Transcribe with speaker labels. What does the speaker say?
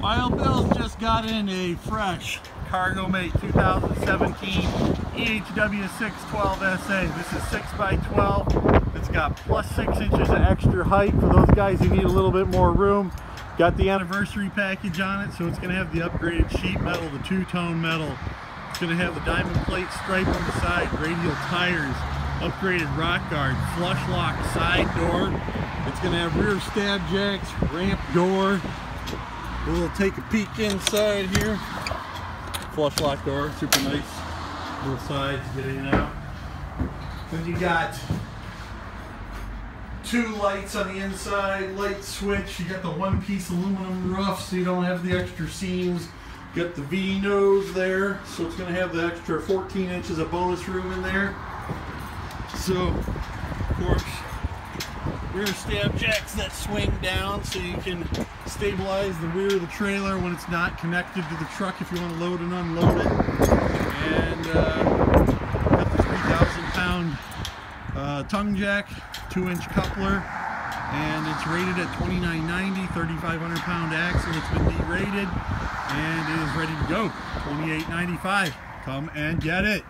Speaker 1: Wild Bill's just got in a fresh Cargo Mate 2017 EHW 612SA. This is 6x12. It's got plus 6 inches of extra height for those guys who need a little bit more room. Got the anniversary package on it, so it's going to have the upgraded sheet metal, the two-tone metal. It's going to have the diamond plate stripe on the side, radial tires, upgraded rock guard, flush lock side door. It's going to have rear stab jacks, ramp door. We'll take a peek inside here. Flush lock door, super nice. Both sides, get in and out. Then you got two lights on the inside, light switch. You got the one piece aluminum roof so you don't have the extra seams. Got the V nose there, so it's going to have the extra 14 inches of bonus room in there. So, of course, rear stab jacks that swing down so you can stabilize the rear of the trailer when it's not connected to the truck if you want to load and unload it. And uh, got the 3,000 pound uh, tongue jack, 2 inch coupler, and it's rated at 2990, 3,500 pound axle. It's been derated and it is ready to go. 2895. Come and get it.